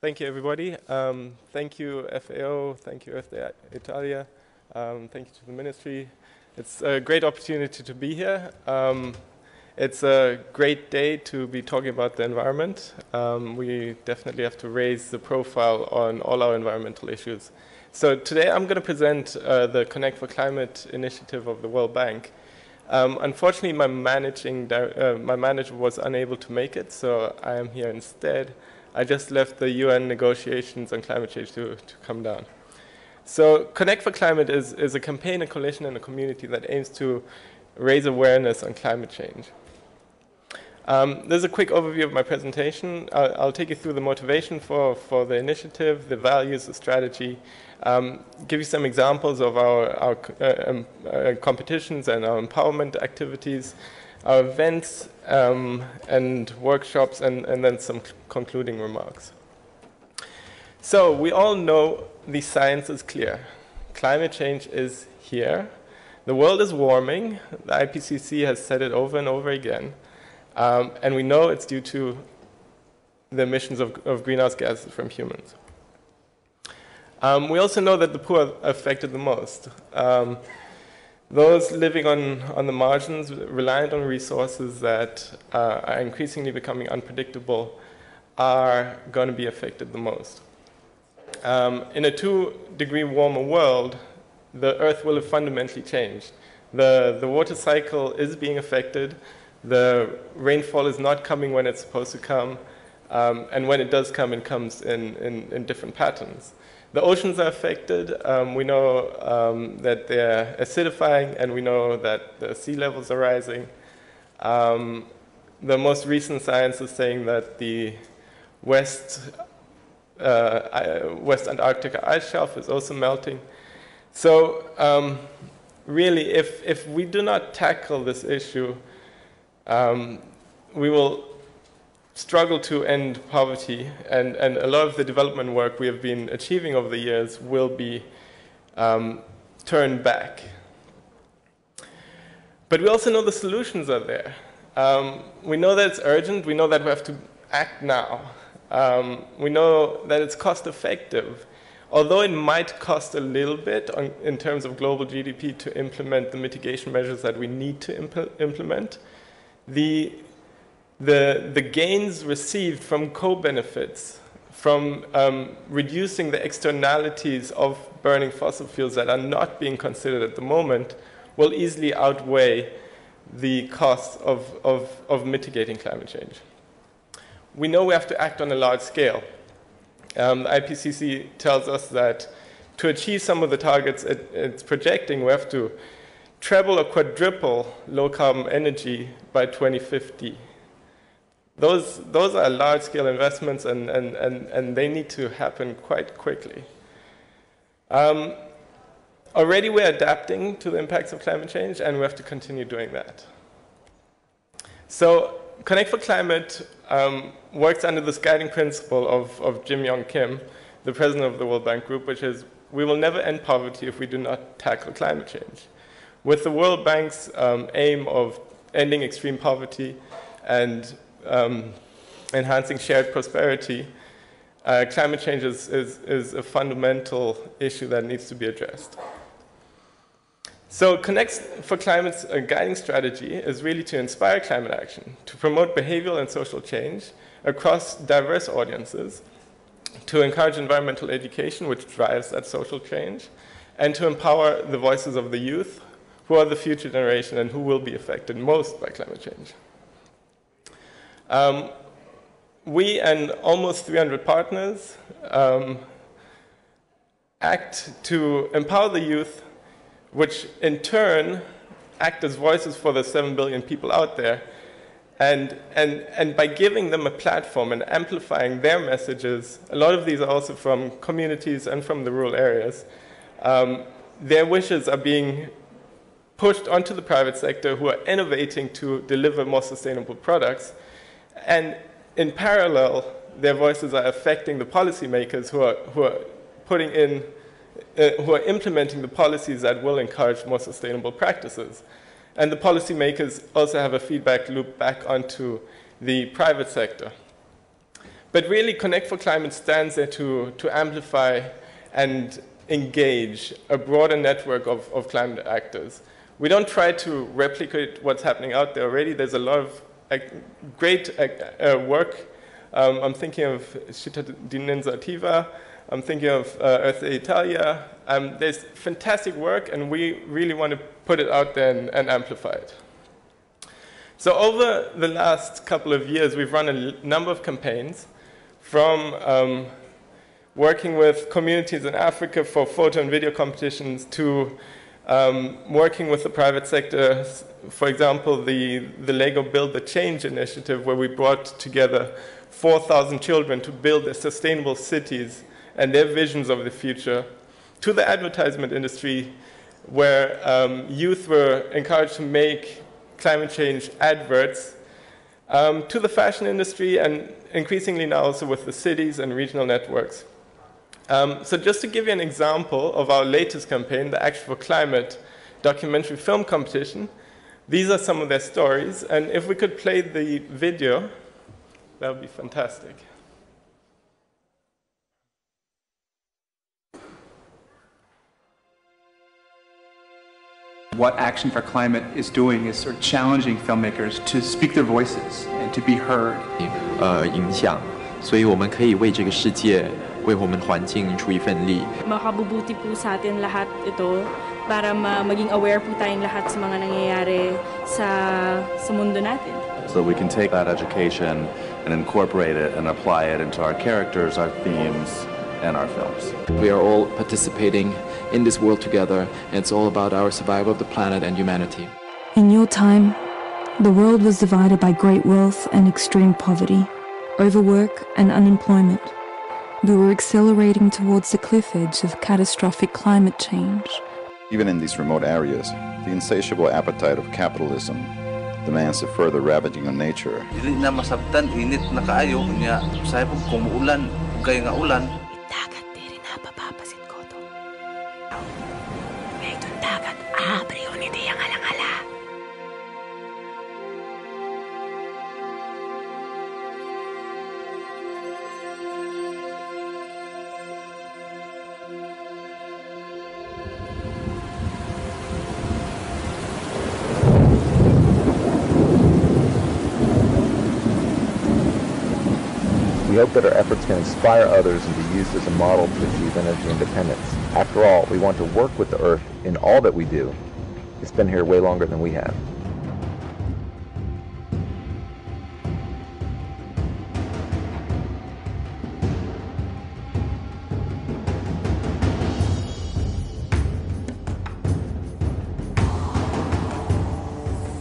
Thank you, everybody. Um, thank you, FAO. Thank you, Earth Day Italia. Um, thank you to the ministry. It's a great opportunity to be here. Um, it's a great day to be talking about the environment. Um, we definitely have to raise the profile on all our environmental issues. So today I'm going to present uh, the Connect for Climate initiative of the World Bank. Um, unfortunately, my, managing uh, my manager was unable to make it, so I am here instead. I just left the UN negotiations on climate change to, to come down. So Connect for Climate is, is a campaign, a coalition, and a community that aims to raise awareness on climate change. Um, there's a quick overview of my presentation. I'll, I'll, take you through the motivation for, for the initiative, the values, the strategy, um, give you some examples of our, our uh, um, uh, competitions and our empowerment activities, our events um, and workshops, and, and then some concluding remarks. So we all know the science is clear. Climate change is here. The world is warming. The IPCC has said it over and over again. Um, and we know it's due to the emissions of, of greenhouse gases from humans. Um, we also know that the poor are affected the most. Um, those living on, on the margins, reliant on resources that uh, are increasingly becoming unpredictable, are going to be affected the most. Um, in a two degree warmer world, the Earth will have fundamentally changed. The, the water cycle is being affected, the rainfall is not coming when it's supposed to come, um, and when it does come, it comes in, in, in different patterns. The oceans are affected. Um, we know um, that they're acidifying, and we know that the sea levels are rising. Um, the most recent science is saying that the west, uh, west Antarctica ice shelf is also melting. So um, really, if, if we do not tackle this issue, um, we will struggle to end poverty, and, and a lot of the development work we have been achieving over the years will be um, turned back. But we also know the solutions are there. Um, we know that it's urgent. We know that we have to act now. Um, we know that it's cost effective. Although it might cost a little bit on, in terms of global GDP to implement the mitigation measures that we need to impl implement, the, the, the gains received from co-benefits, from um, reducing the externalities of burning fossil fuels that are not being considered at the moment, will easily outweigh the costs of, of, of mitigating climate change. We know we have to act on a large scale. Um, the IPCC tells us that to achieve some of the targets it, it's projecting, we have to treble or quadruple low carbon energy by 2050. Those, those are large scale investments and, and, and, and they need to happen quite quickly. Um, already we're adapting to the impacts of climate change and we have to continue doing that. So Connect for Climate um, works under this guiding principle of, of Jim Yong Kim, the president of the World Bank Group, which is we will never end poverty if we do not tackle climate change. With the World Bank's um, aim of ending extreme poverty and um, enhancing shared prosperity, uh, climate change is, is, is a fundamental issue that needs to be addressed. So Connect for Climate's uh, guiding strategy is really to inspire climate action, to promote behavioral and social change across diverse audiences, to encourage environmental education, which drives that social change, and to empower the voices of the youth who are the future generation and who will be affected most by climate change. Um, we and almost 300 partners um, act to empower the youth, which in turn act as voices for the 7 billion people out there. And, and, and by giving them a platform and amplifying their messages, a lot of these are also from communities and from the rural areas, um, their wishes are being pushed onto the private sector who are innovating to deliver more sustainable products. And in parallel, their voices are affecting the policymakers who are, who are putting in, uh, who are implementing the policies that will encourage more sustainable practices. And the policymakers also have a feedback loop back onto the private sector. But really, Connect for Climate stands there to, to amplify and engage a broader network of, of climate actors. We don't try to replicate what's happening out there already. There's a lot of great work. Um, I'm thinking of Cittadinanza Attiva. I'm thinking of uh, Earth Italia. Um, there's fantastic work, and we really want to put it out there and, and amplify it. So over the last couple of years, we've run a number of campaigns from um, working with communities in Africa for photo and video competitions to um, working with the private sector, for example, the, the Lego Build the Change initiative, where we brought together 4,000 children to build their sustainable cities and their visions of the future, to the advertisement industry, where um, youth were encouraged to make climate change adverts, um, to the fashion industry, and increasingly now also with the cities and regional networks. Um, so just to give you an example of our latest campaign, the Action for Climate documentary film competition, these are some of their stories. And if we could play the video, that would be fantastic. What Action for Climate is doing is sort of challenging filmmakers to speak their voices and to be heard. 呃，影响，所以我们可以为这个世界 为我们环境出一份力。Makabubuti po sa atin lahat ito para ma maging aware po tayong lahat sa mga nangyayari sa sa mundo natin. So we can take that education and incorporate it and apply it into our characters, our themes, and our films. We are all participating in this world together, and it's all about our survival of the planet and humanity. In your time, the world was divided by great wealth and extreme poverty, overwork and unemployment. We were accelerating towards the cliff edge of catastrophic climate change. Even in these remote areas, the insatiable appetite of capitalism demands a further ravaging of nature. Dili na masabtan, init na kaayo, kanya sabi po kung nga ulan. Hope that our efforts can inspire others and be used as a model to achieve energy independence. After all, we want to work with the Earth in all that we do. It's been here way longer than we have.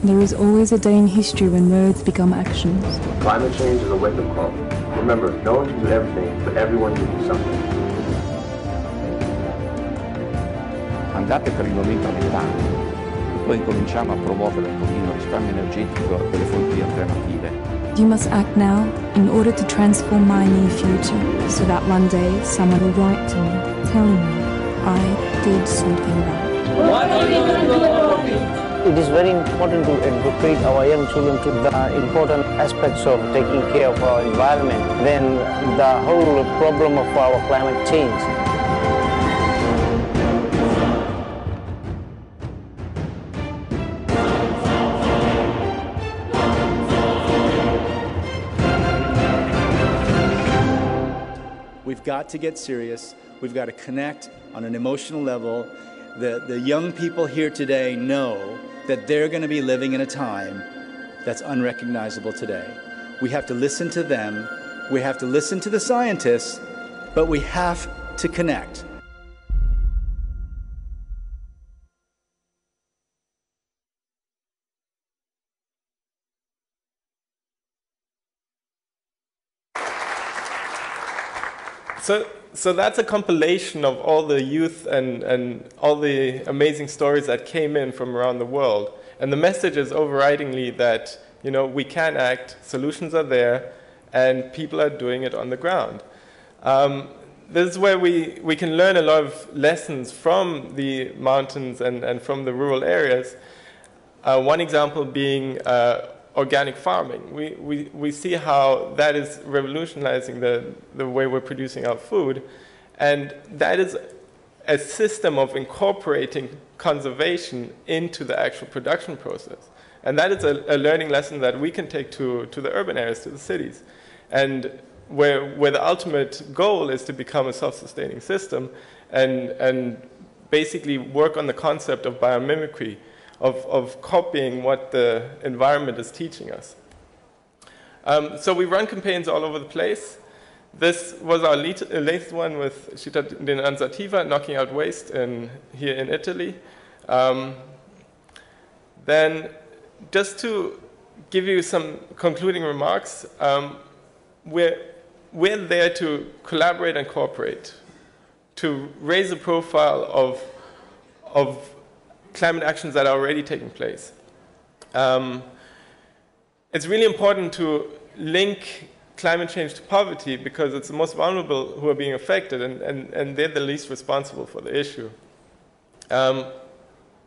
There is always a day in history when words become actions. Climate change is a wake-up call. Remember, no one can do everything, but everyone can do something. Andate per il movimento americano, poi cominciamo a promuovere un pochino il risparmio energetico delle fonti alternative. You must act now in order to transform my near future so that one day someone will write to me telling me I did something right. It is very important to educate our young children to the important aspects of taking care of our environment, then the whole problem of our climate change. We've got to get serious. We've got to connect on an emotional level. The, the young people here today know that they're going to be living in a time that's unrecognizable today. We have to listen to them. We have to listen to the scientists, but we have to connect. So, so that's a compilation of all the youth and, and all the amazing stories that came in from around the world. And the message is overridingly that you know, we can act, solutions are there, and people are doing it on the ground. Um, this is where we, we can learn a lot of lessons from the mountains and, and from the rural areas. Uh, one example being uh, organic farming. We, we, we see how that is revolutionizing the, the way we're producing our food. And that is a system of incorporating conservation into the actual production process. And that is a, a, learning lesson that we can take to, to the urban areas, to the cities. And where, where the ultimate goal is to become a self-sustaining system and, and basically work on the concept of biomimicry, of, of copying what the environment is teaching us. Um, so we run campaigns all over the place. This was our latest one with Cittadinanza Attiva, knocking out waste in, here in Italy. Um, then, just to give you some concluding remarks, um, we're, we're there to collaborate and cooperate, to raise the profile of, of climate actions that are already taking place. Um, it's really important to link climate change to poverty because it's the most vulnerable who are being affected and, and, and they're the least responsible for the issue. Um,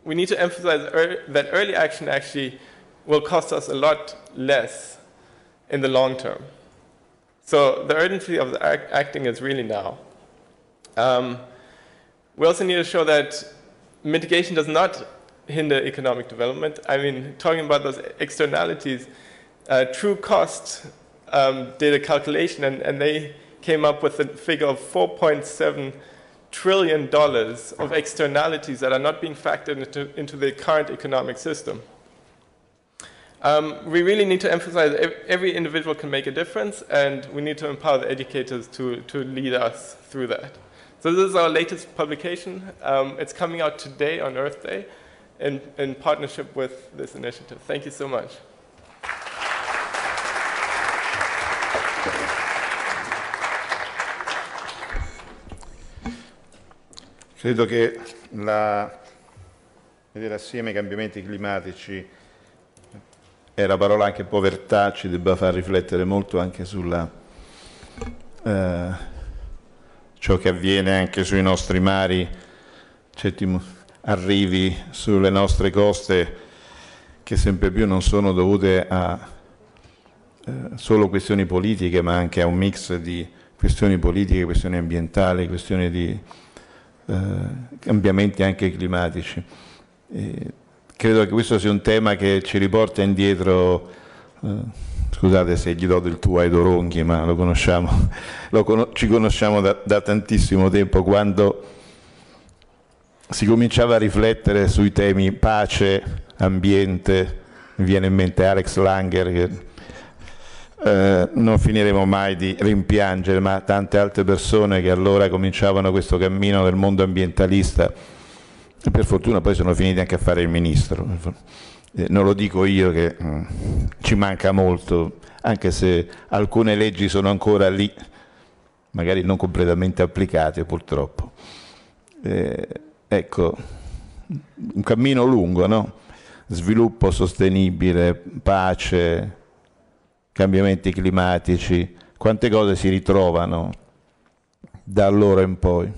we need to emphasize er that early action actually will cost us a lot less in the long term. So the urgency of the act acting is really now. Um, we also need to show that mitigation does not hinder economic development. I mean, talking about those externalities, uh, Trucost um, did a calculation and, and they came up with a figure of 4.7 trillion dollars of externalities that are not being factored into, into the current economic system. Um, we really need to emphasize that every individual can make a difference, and we need to empower the educators to, to lead us through that. So this is our latest publication. Um, it's coming out today on Earth Day in, in partnership with this initiative. Thank you so much. Credo che la, vedere assieme ai cambiamenti climatici e la parola anche povertà ci debba far riflettere molto anche sulla eh, ciò che avviene anche sui nostri mari, certi arrivi sulle nostre coste che sempre più non sono dovute a eh, solo questioni politiche, ma anche a un mix di questioni politiche, questioni ambientali, questioni di eh, cambiamenti anche climatici. E credo che questo sia un tema che ci riporta indietro, eh, scusate se gli do del tuo ai Doronghi, ma lo conosciamo, lo con ci conosciamo da, da tantissimo tempo, quando si cominciava a riflettere sui temi pace, ambiente, mi viene in mente Alex Langer che eh, non finiremo mai di rimpiangere, ma tante altre persone che allora cominciavano questo cammino del mondo ambientalista per fortuna poi sono finiti anche a fare il ministro. Eh, non lo dico io che mm, ci manca molto, anche se alcune leggi sono ancora lì, magari non completamente applicate purtroppo. Eh, ecco, un cammino lungo, no? Sviluppo sostenibile, pace, cambiamenti climatici, quante cose si ritrovano da allora in poi.